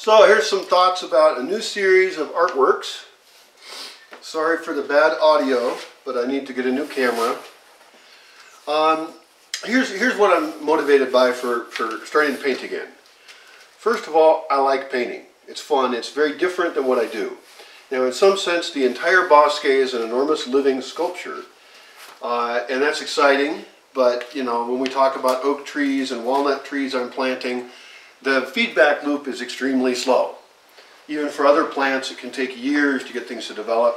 So here's some thoughts about a new series of artworks. Sorry for the bad audio, but I need to get a new camera. Um, here's, here's what I'm motivated by for, for starting to paint again. First of all, I like painting. It's fun. It's very different than what I do. Now, in some sense, the entire Bosque is an enormous living sculpture, uh, and that's exciting. But, you know, when we talk about oak trees and walnut trees I'm planting, the feedback loop is extremely slow. Even for other plants, it can take years to get things to develop.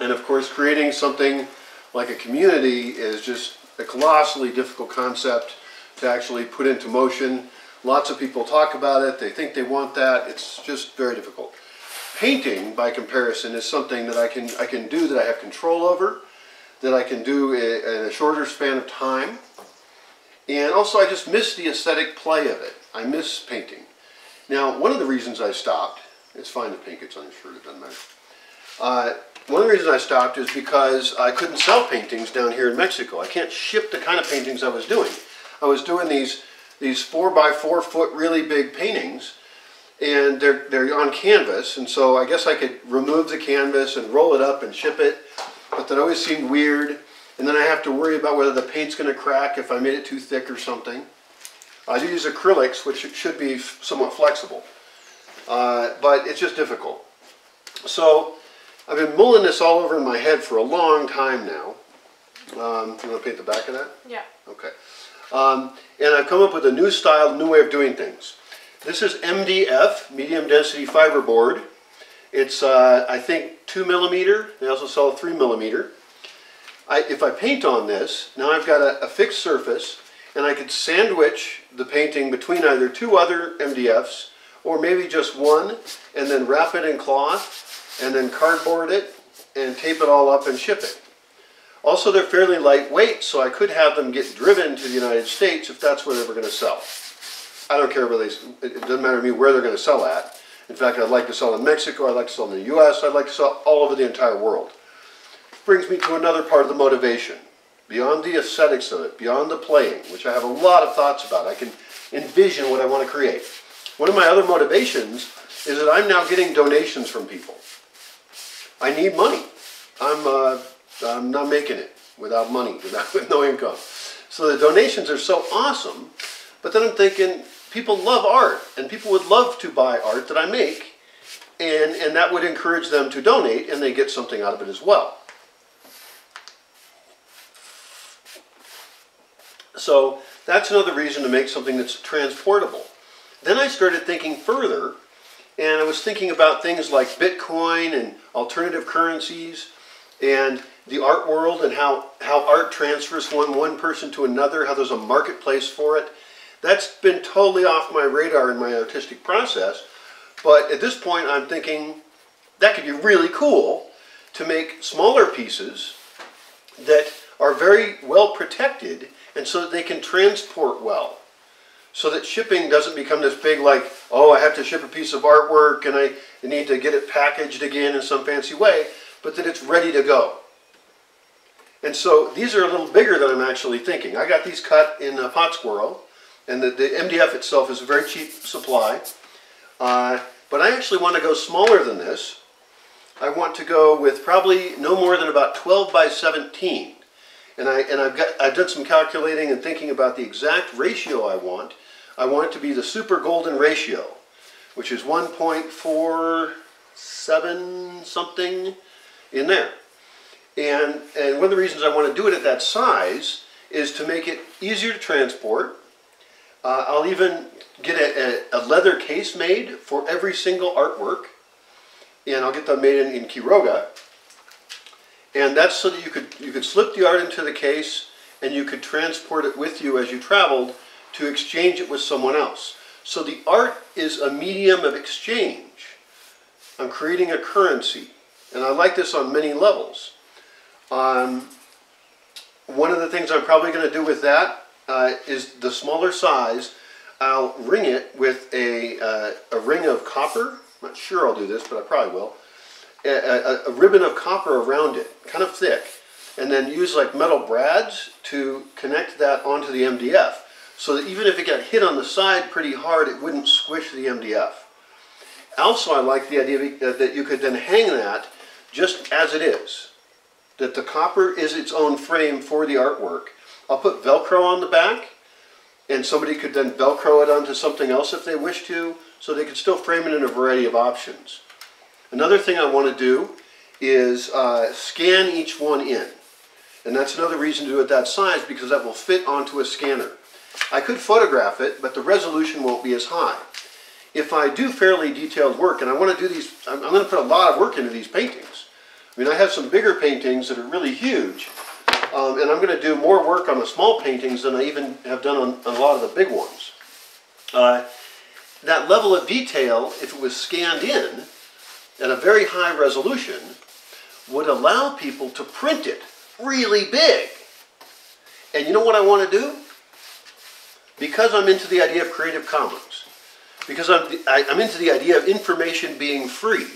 And of course, creating something like a community is just a colossally difficult concept to actually put into motion. Lots of people talk about it, they think they want that, it's just very difficult. Painting, by comparison, is something that I can, I can do that I have control over that I can do in a shorter span of time. And also I just miss the aesthetic play of it. I miss painting. Now, one of the reasons I stopped, it's fine to paint it's shirt, it doesn't matter. Uh, one of the reasons I stopped is because I couldn't sell paintings down here in Mexico. I can't ship the kind of paintings I was doing. I was doing these, these four by four foot really big paintings and they're, they're on canvas and so I guess I could remove the canvas and roll it up and ship it but that always seemed weird. And then I have to worry about whether the paint's going to crack if I made it too thick or something. I do use acrylics, which should be somewhat flexible. Uh, but it's just difficult. So I've been mulling this all over in my head for a long time now. Um, you want to paint the back of that? Yeah. Okay. Um, and I've come up with a new style, new way of doing things. This is MDF, medium density fiberboard. It's, uh, I think, two millimeter. They also sell a three millimeter. I, if I paint on this, now I've got a, a fixed surface, and I could sandwich the painting between either two other MDFs, or maybe just one, and then wrap it in cloth, and then cardboard it, and tape it all up and ship it. Also, they're fairly lightweight, so I could have them get driven to the United States if that's where they were going to sell. I don't care where they, it doesn't matter to me where they're going to sell at. In fact, I'd like to sell in Mexico, I'd like to sell in the US, I'd like to sell all over the entire world. Brings me to another part of the motivation. Beyond the aesthetics of it, beyond the playing, which I have a lot of thoughts about. I can envision what I want to create. One of my other motivations is that I'm now getting donations from people. I need money. I'm, uh, I'm not making it without money, without, with no income. So the donations are so awesome, but then I'm thinking, people love art and people would love to buy art that I make and, and that would encourage them to donate and they get something out of it as well. So that's another reason to make something that's transportable. Then I started thinking further and I was thinking about things like Bitcoin and alternative currencies and the art world and how, how art transfers from one person to another, how there's a marketplace for it. That's been totally off my radar in my artistic process. But at this point, I'm thinking that could be really cool to make smaller pieces that are very well protected and so that they can transport well. So that shipping doesn't become this big like, oh, I have to ship a piece of artwork and I need to get it packaged again in some fancy way, but that it's ready to go. And so these are a little bigger than I'm actually thinking. I got these cut in a Pátzcuaro and the, the MDF itself is a very cheap supply. Uh, but I actually want to go smaller than this. I want to go with probably no more than about 12 by 17. And, I, and I've, got, I've done some calculating and thinking about the exact ratio I want. I want it to be the super golden ratio, which is 1.47 something in there. And, and one of the reasons I want to do it at that size is to make it easier to transport, uh, I'll even get a, a, leather case made for every single artwork, and I'll get that made in, in Quiroga. And that's so that you could you could slip the art into the case, and you could transport it with you as you traveled to exchange it with someone else. So the art is a medium of exchange. I'm creating a currency, and I like this on many levels. Um, one of the things I'm probably going to do with that uh, is the smaller size. I'll ring it with a, uh, a ring of copper. I'm not sure I'll do this, but I probably will. A, a, ribbon of copper around it, kind of thick. And then use like metal brads to connect that onto the MDF. So that even if it got hit on the side pretty hard, it wouldn't squish the MDF. Also, I like the idea uh, that you could then hang that just as it is. That the copper is its own frame for the artwork. I'll put Velcro on the back, and somebody could then Velcro it onto something else if they wish to, so they could still frame it in a variety of options. Another thing I want to do is uh, scan each one in. And that's another reason to do it that size because that will fit onto a scanner. I could photograph it, but the resolution won't be as high. If I do fairly detailed work, and I want to do these, I'm, I'm going to put a lot of work into these paintings. I mean, I have some bigger paintings that are really huge, um, and I'm going to do more work on the small paintings than I even have done on, on a lot of the big ones. Uh, that level of detail, if it was scanned in at a very high resolution, would allow people to print it really big. And you know what I want to do? Because I'm into the idea of Creative Commons, because I'm, I, I'm into the idea of information being free,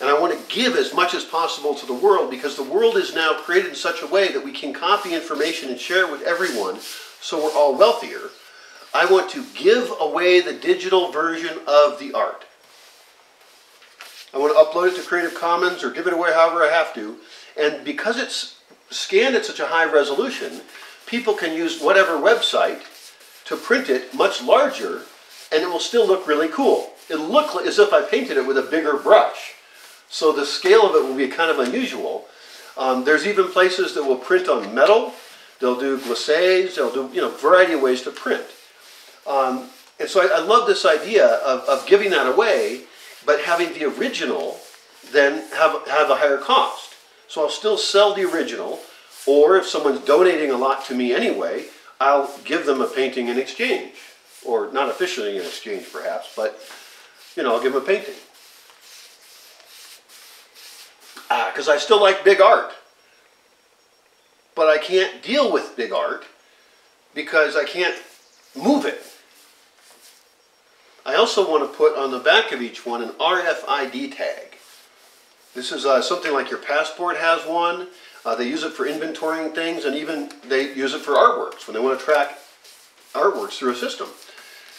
and I want to give as much as possible to the world because the world is now created in such a way that we can copy information and share it with everyone so we're all wealthier. I want to give away the digital version of the art. I want to upload it to Creative Commons or give it away however I have to. And because it's scanned at such a high resolution, people can use whatever website to print it much larger and it will still look really cool. It'll look as if I painted it with a bigger brush. So the scale of it will be kind of unusual. Um, there's even places that will print on metal. They'll do giclées. They'll do you know variety of ways to print. Um, and so I, I, love this idea of, of giving that away, but having the original then have, have a higher cost. So I'll still sell the original, or if someone's donating a lot to me anyway, I'll give them a painting in exchange. Or not officially in exchange perhaps, but you know, I'll give them a painting. Because ah, I still like big art. But I can't deal with big art because I can't move it. I also want to put on the back of each one an RFID tag. This is uh, something like your passport has one. Uh, they use it for inventorying things and even they use it for artworks when they want to track artworks through a system.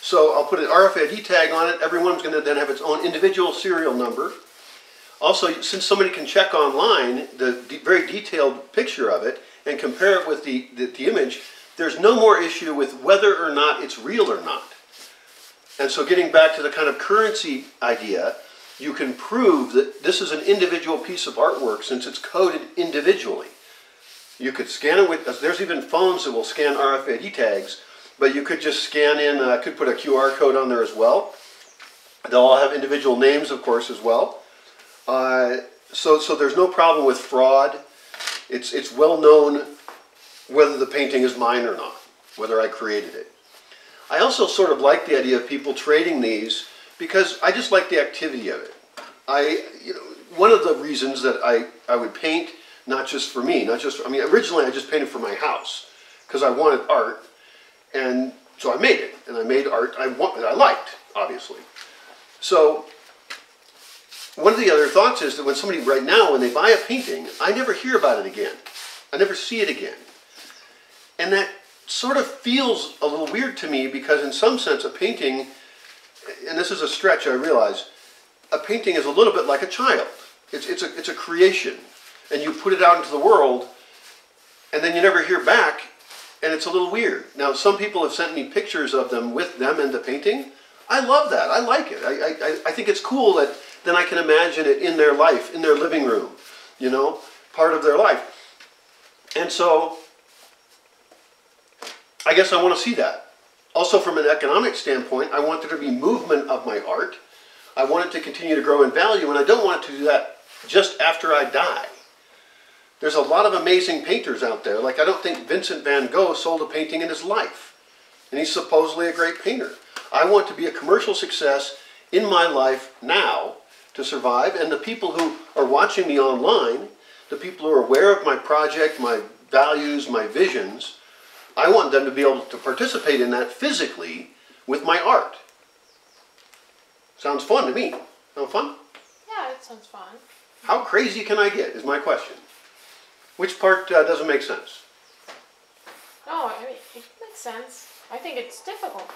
So I'll put an RFID tag on it. Everyone's going to then have its own individual serial number. Also, since somebody can check online the de very detailed picture of it and compare it with the, the, the image, there's no more issue with whether or not it's real or not. And so getting back to the kind of currency idea, you can prove that this is an individual piece of artwork since it's coded individually. You could scan it with, there's even phones that will scan RFID tags, but you could just scan in, uh, could put a QR code on there as well. They'll all have individual names, of course, as well. Uh, so, so there's no problem with fraud. It's, it's well known whether the painting is mine or not, whether I created it. I also sort of like the idea of people trading these because I just like the activity of it. I, you know, one of the reasons that I, I would paint, not just for me, not just, for, I mean, originally I just painted for my house because I wanted art and so I made it and I made art I want, that I liked, obviously. So one of the other thoughts is that when somebody right now, when they buy a painting, I never hear about it again. I never see it again. And that sort of feels a little weird to me because in some sense a painting, and this is a stretch I realize, a painting is a little bit like a child. It's, it's, a, it's a creation. And you put it out into the world and then you never hear back and it's a little weird. Now some people have sent me pictures of them with them and the painting. I love that. I like it. I, I, I think it's cool that then I can imagine it in their life, in their living room, you know, part of their life. And so I guess I want to see that. Also, from an economic standpoint, I want there to be movement of my art. I want it to continue to grow in value, and I don't want it to do that just after I die. There's a lot of amazing painters out there. Like, I don't think Vincent van Gogh sold a painting in his life. And he's supposedly a great painter. I want to be a commercial success in my life now to survive. And the people who are watching me online, the people who are aware of my project, my values, my visions, I want them to be able to participate in that physically with my art. Sounds fun to me. Sound fun? Yeah, it sounds fun. How crazy can I get is my question. Which part uh, doesn't make sense? No, I mean, it makes sense. I think it's difficult.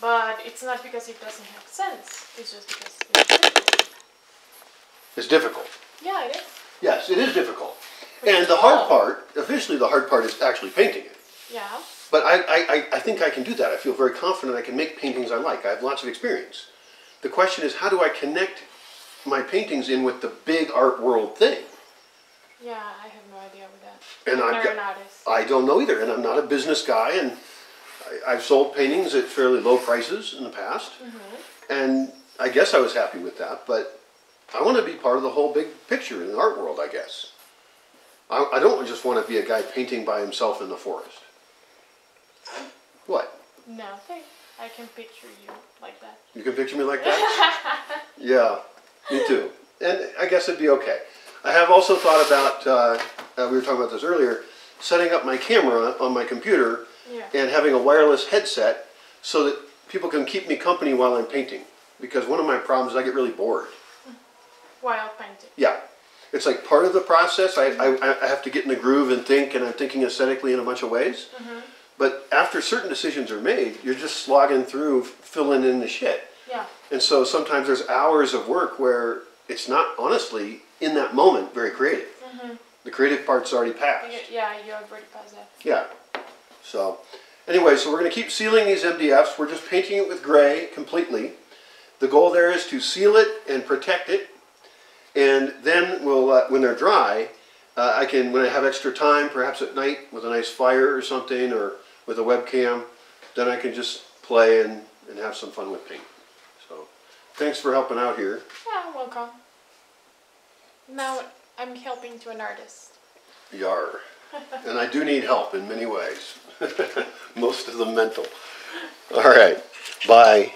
But it's not because it doesn't have sense. It's just because it's difficult. It's difficult. Yeah, it is. Yes, it is difficult. But And the hard part, officially the hard part is actually painting it. Yeah. But I, I, I- I think I can do that. I feel very confident I can make paintings I like. I have lots of experience. The question is, how do I connect my paintings in with the big art world thing? Yeah, I have no idea with that. And I'm I've not an artist. I don't know either, and I'm not a business guy, and I, I've sold paintings at fairly low prices in the past, mm-hmm. and I guess I was happy with that. But I want to be part of the whole big picture in the art world. I guess I, I don't just want to be a guy painting by himself in the forest. What? Nothing. I can picture you like that. You can picture me like that? yeah, me too. And I guess it'd be okay. I have also thought about, uh, uh, we were talking about this earlier, setting up my camera on my computer Yeah. and having a wireless headset so that people can keep me company while I'm painting. Because one of my problems is I get really bored. While painting. Yeah. It's like part of the process. I, I, I have to get in the groove and think, and I'm thinking aesthetically in a bunch of ways. But after certain decisions are made, you're just slogging through, filling in the shit. Yeah. And so sometimes there's hours of work where it's not honestly in that moment very creative. Mhm. The creative part's already passed. You- Yeah, you already passed that. Yeah. So anyway, so we're going to keep sealing these MDFs. We're just painting it with gray completely. The goal there is to seal it and protect it. And then we'll, uh, when they're dry, uh, I can, when I have extra time, perhaps at night with a nice fire or something, or with a webcam, then I can just play and, and have some fun with paint. So thanks for helping out here. Yeah, welcome. Now I'm helping to an artist. Yar. And I do need help in many ways. Most of them mental. All right. Bye.